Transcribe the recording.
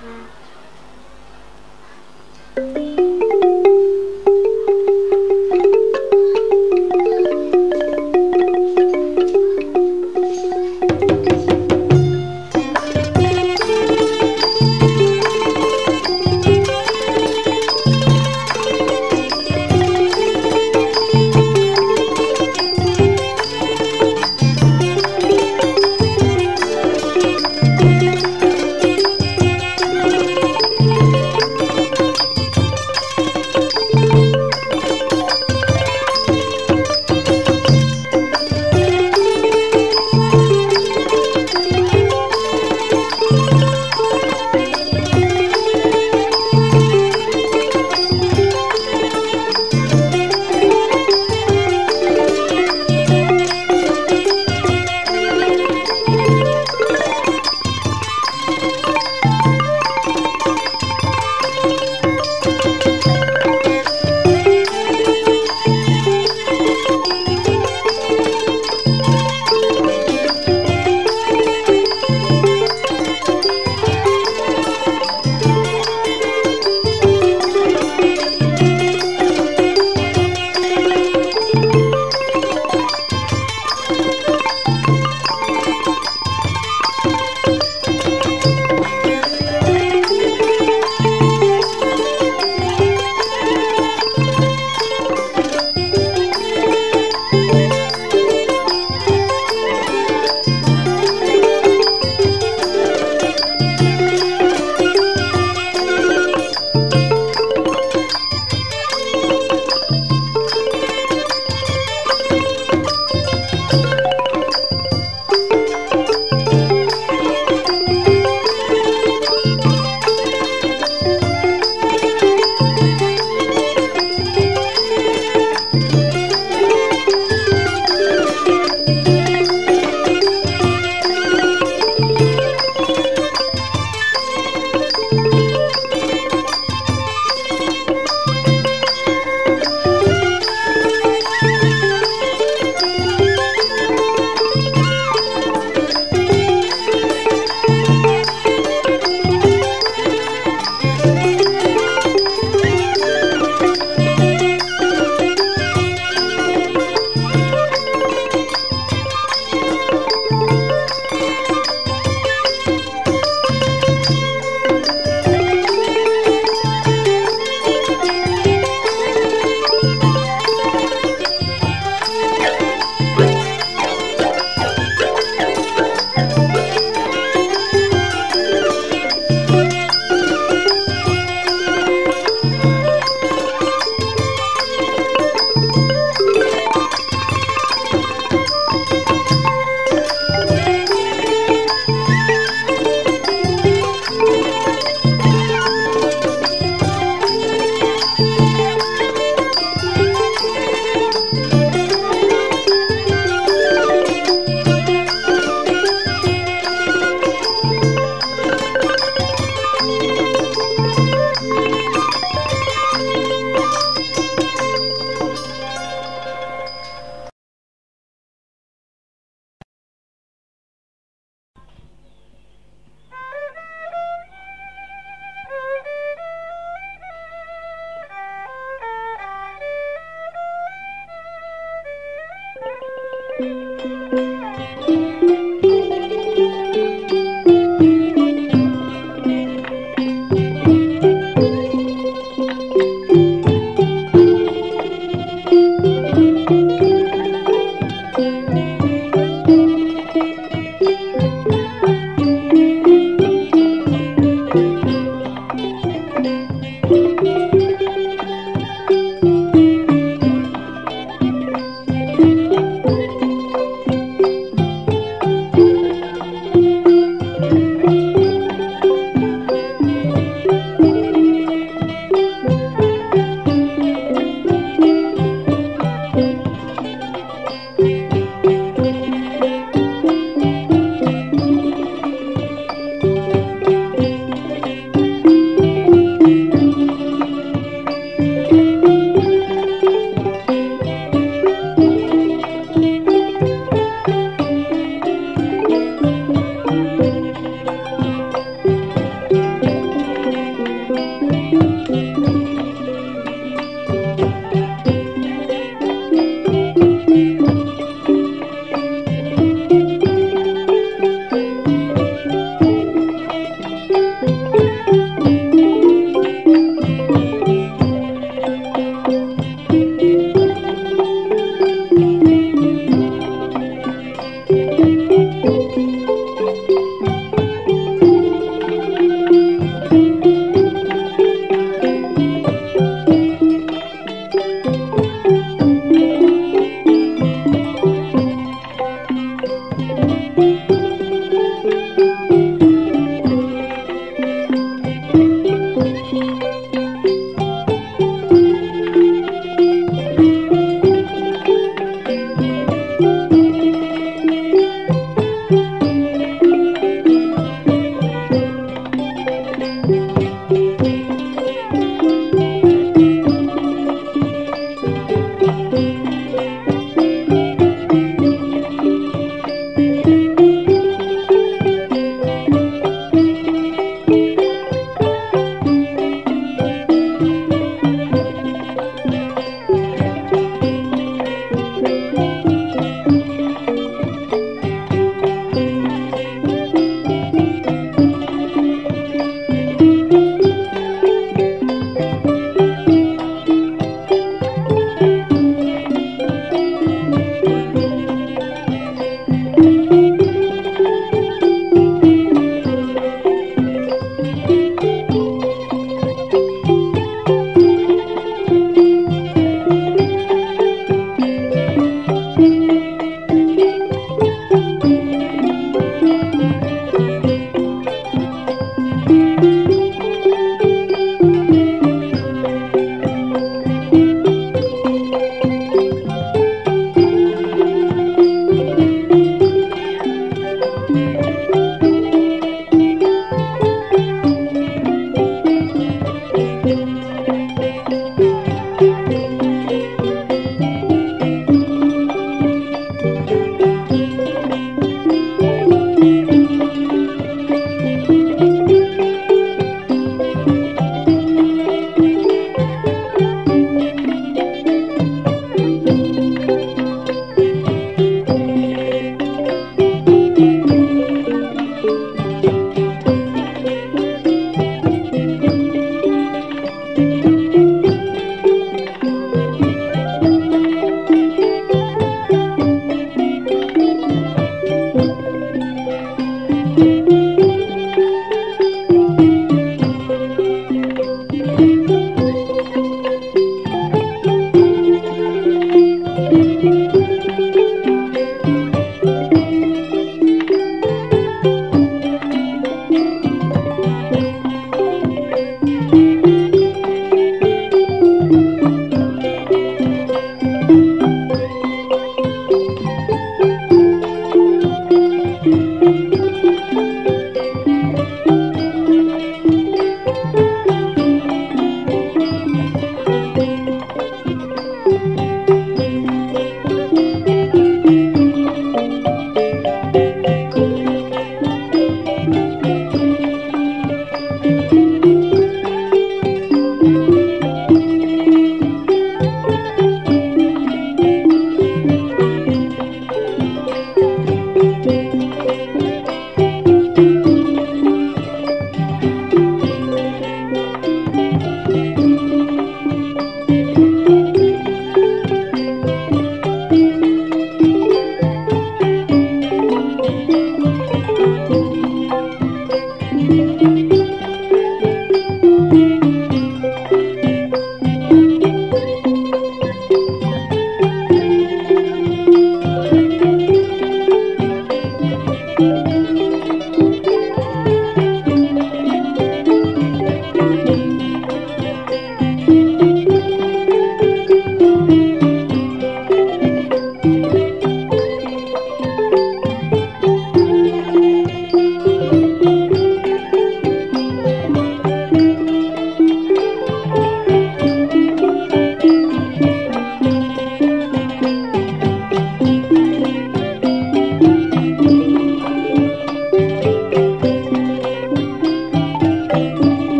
嗯。